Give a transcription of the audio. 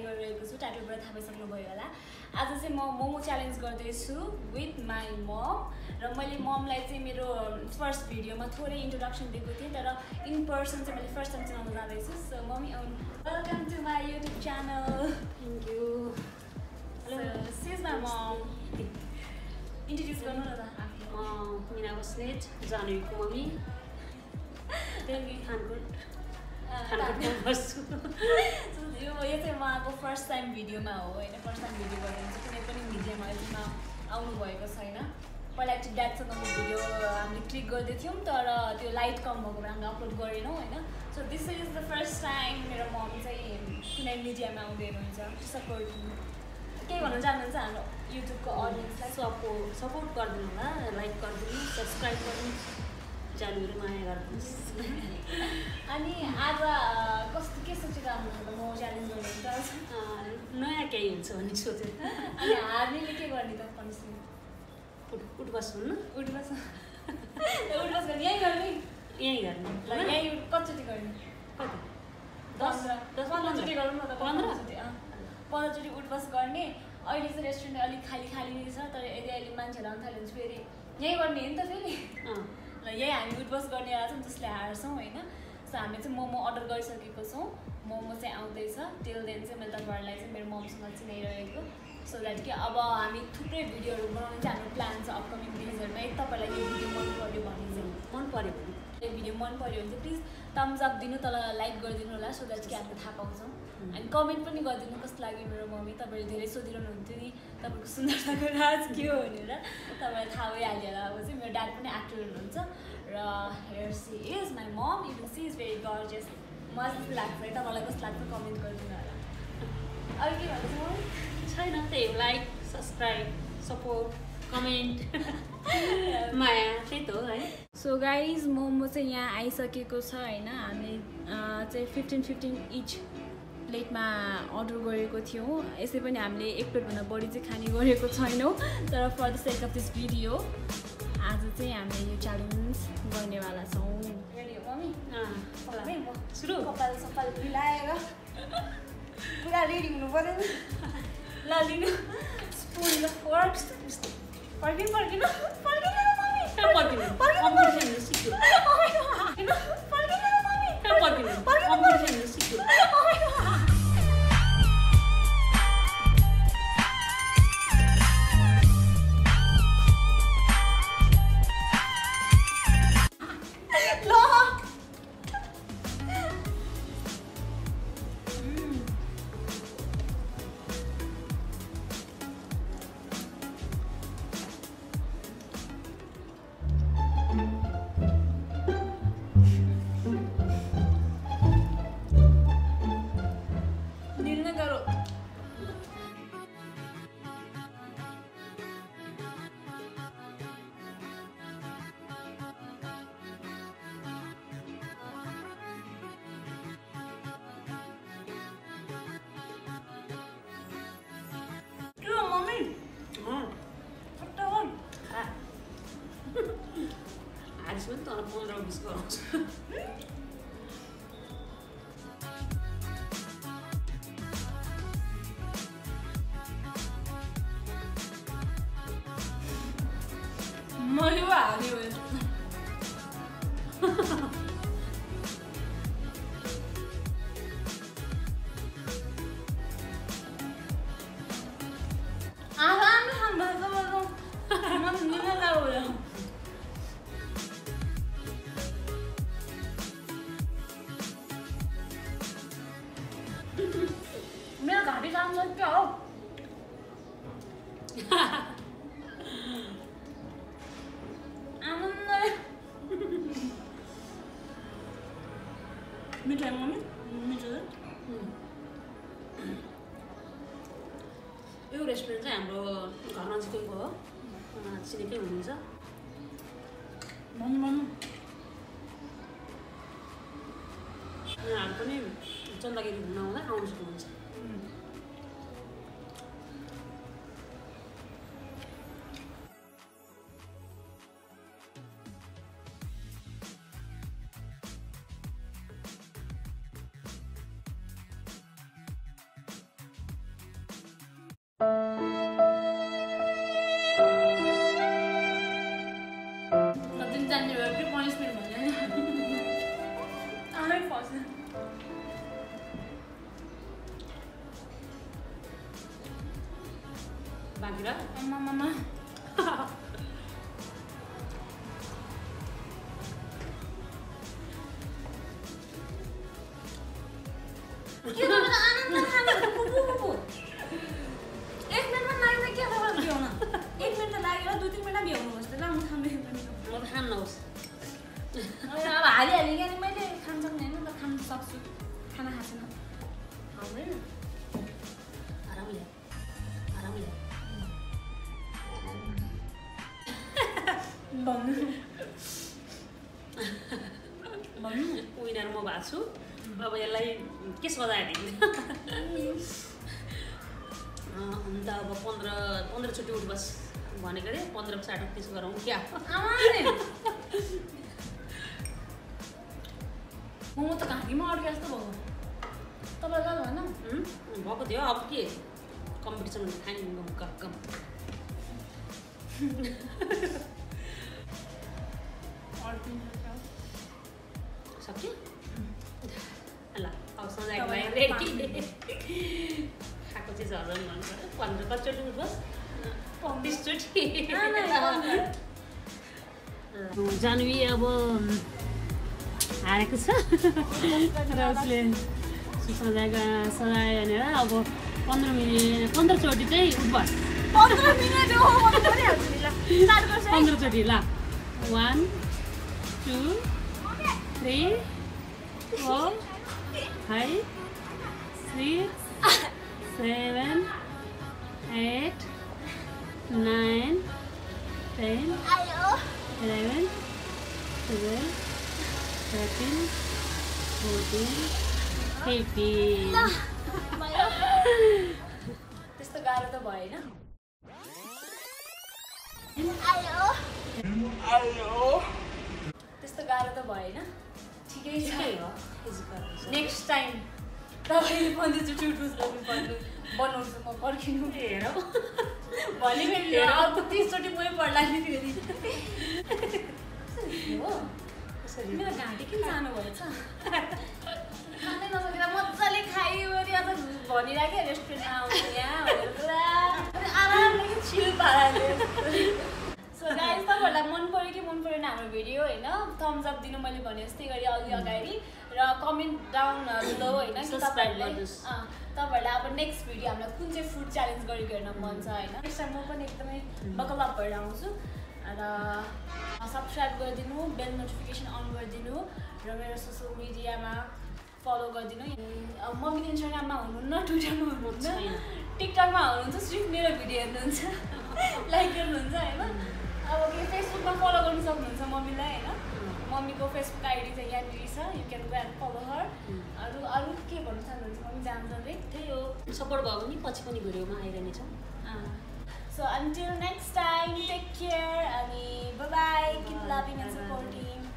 Try गरिरहेको छु टाइटलबाट थाहा पाइसक्नुभयो होला। आज चाहिँ म मोमो च्यालेन्ज गर्दैछु विथ माई मम र मैले ममलाई चाहिँ मेरो फर्स्ट भिडियोमा थोरै इन्ट्रोडक्सन दिएको थिएँ तर इन पर्सन चाहिँ मैले फर्स्ट टाइम चलाउनु जाँदैछु। So mummy welcome to my YouTube channel thank you hello she's my mom introduce गर्नु न त मिना बस्नेत जानुको मम्मी। खानकोट बस्छु यो यो चाहिँ उहाँको फर्स्ट टाइम भिडियोमा हो होइन फर्स्ट टाइम भिडियो गरिदिन्छ कुनै पनि मिडियामा अहिलेमा आउनुभएको छैन पहिला एकचोटि ड्याडसँग म भिडियो हामीले क्लिक गर्दै थियौँ तर त्यो लाइट कम भएको हामीले अपलोड गरेनौँ होइन so this is the first time मेरो मम चाहिँ कुनै मिडियामा आउँदै हुनुहुन्छ सपोर्ट केही भन्न चाहनुहुन्छ हाम्रो युट्युबको अडियन्सलाई सपोर्ट सपोर्ट गरिदिनु होला लाइक गरिदिनु सब्सक्राइब गर्नु जानुहरू माया गरिदिनुहोस् अनि आज कस्तो के सोचेर आउनुहुन्छ? त म च्यालेन्ज गर्नुहुन्छ नयाँ केही हुन्छ भन्ने सोचेर। अनि हार्नेले के गर्ने त पनिसमेन्ट उठ उठ बस हुनु उठबस गर्ने यहीँ गर्ने यहीँ गर्ने। ल? यहीँ कतिचोटि गर्ने। कति? दस दस पन्ध्रचोटि पन्ध्र गरौँ न त। पन्ध्र? पन्ध्रचोटि पन्ध्रचोटि उठबस गर्ने। अहिले चाहिँ रेस्टुरेन्ट अलिक खाली खाली नै छ तर यदि अहिले मान्छेहरू आउनु थाल्यो भने फेरि यहीँ गर्ने हो नि त फेरि। ल यही हामी उठबस गर्ने वाला छौँ जसले हार्छौँ होइन? सो हामीले चाहिँ मोमो अर्डर गरिसकेको छौँ। मोमो चाहिँ आउँदैछ। टिल देन चाहिँ मैले तपाईँहरूलाई चाहिँ मेरो ममसँग चिनाइरहेको। सो द्याट कि अब हामी थुप्रै भिडियोहरू बनाउने चाहिँ हाम्रो प्लान छ अपकमिङ डेजहरूमा तपाईँलाई यो भिडियो मन पऱ्यो भने चाहिँ। मन पऱ्यो भिडियो मन पऱ्यो भने चाहिँ प्लिज थम्स अप दिनु तल लाइक गरिदिनु होला सो द्याट कि हामीले थाहा पाउँछौँ। अनि कमेन्ट पनि गरिदिनु कस्तो लाग्यो मेरो मम्मी तपाईँले धेरै सोधिरहनु हुन्थ्यो नि तपाईँको सुन्दरताको राज के हो भनेर तपाईँलाई थाहा भइहाल्यो होला। अब चाहिँ मेरो ड्याड पनि एक्टर हुनुहुन्छ र here she is my mom even she is very gorgeous मलाई जस्तो लाग्छ है तपाईँलाई कस्तो लाग्छ कमेन्ट गरिदिनु होला। अरू के भन्दैछ छैन त्यही लाइक सब्सक्राइब सपोर्ट कमेन्ट माया त्यही त हो है सो गाइज मोमो चाहिँ यहाँ आइसकेको छ होइन? हामीले चाहिँ फिफ्टिन फिफ्टिन इच प्लेटमा अर्डर गरेको थियौँ। यसै पनि हामीले एक प्लेटभन्दा बढी चाहिँ खाने गरेको छैनौँ। तर for the sake of this video आज चाहिँ हामीले यो च्यालेन्ज गर्नेवाला छौँ। सुरु। कपाल सपाल मिलाएर पुरा रेडी हुनु पऱ्यो नि। ल लिनु। स्पुन र फोर्क फर्किनु फर्किनु फर्किनु न मम्मी कहाँ पर्खिनु कम्पिटिसन सिक्यो फर्किनु फर्किनु न मम्मी कहाँ पर्खिनु कम्पिटिसन हारिस पनि तँलाई पन्ध्र बिस गराउँछ मैले मिठाई मम्मी मिठो यो रेस्टुरेन्ट चाहिँ हाम्रो घर नजिकैको हो चिनेकै हुनुहुन्छ उहाँहरू पनि चन्दागिरी घुम्न आउँदा आउनु सक्नुहुन्छ त खान सक्छु खाना खाएको छैन आउँदैन आरामले भन्नु भन्नु विनर म भएको छु अब यसलाई के सजाय अन्त अब पन्ध्र पन्ध्रचोटि उठबस भनेको अरे पन्ध्र साठ त्यसो गरौँ क्या मोमो त घाँटीमा अड्के जस्तो भयो तपाईँलाई भन उम्, भएको थियो अब के कम्पिटिसन खाने सक्यो ल अब सजाएको भए रेडी खाएको चाहिँ झर्न मन पर्यो पन्ध्र कतिचोटि उठ्नुहोस् बिसचोटि जानवी अब हारेको छ। र उसले सजाएको सजायो भनेर अब पन्ध्र मिनट पन्ध्रचोटि चाहिँ है पन्ध्रचोटि ल। One two three four five six seven eight nine ten eleven twelve thirteen fourteen fifteen त्यस्तो गाह्रो त भएन त्यस्तो गाह्रो त भएन। ठिकै छ। नेक्स्ट टाइम तपाईँले पन्ध्रचोटि उठ्नुहोस् भन्नु भन्नु बनाउँछु म पर्खिनु। हेर। भोलि फेरि अर्को तिसचोटि मै पर्ला नि फेरि। हो? मेरो घाँटी किन जानु भएछ खानै नसकेर मजाले खाइवरि अझ भनिराख्यो रेस्टुरेन्टमा आउँछु यहाँ भनेर पुरा। आरामले कि छिल पाराले। सो गाइस तपाईँहरूलाई मन कि मन परेन हाम्रो भिडियो होइन थम्स अप दिनु मैले भने जस्तै गरी अघि अगाडि र कमेन्ट डाउन बिलो होइन तपाईँहरूलाई अब नेक्स्ट भिडियो हामीलाई कुन चाहिँ फुड च्यालेन्ज गरेको हेर्न मन छ होइन। नेक्स्ट टाइम म पनि एकदमै बकल अप भएर आउँछु। र सब्सक्राइब गरिदिनु बेल नोटिफिकेसन अन गरिदिनु र मेरो सोसियल मिडियामा फलो गरिदिनु। अब मम्मी इन्स्टाग्राममा हुनुहुन्न ट्विटरमा हुनुहुन्न। छैन। टिकटकमा हुनुहुन्छ सिर्फ मेरो भिडियो हेर्नुहुन्छ। लाइक गर्नुहुन्छ होइन। अब के फेसबुकमा फलो गर्नु सक्नुहुन्छ मम्मीलाई होइन? मम्मीको फेसबुक आइडी चाहिँ यहाँनिर छ you can go and follow her अरू अरू के भन्नु चाहनुहुन्छ मम्मी जानु जाँदै त्यही हो सपोर्ट भयो भने पछि पनि भिडियोमा आइरहनेछौँ। until next time, take care and bye bye. Keep loving and supporting.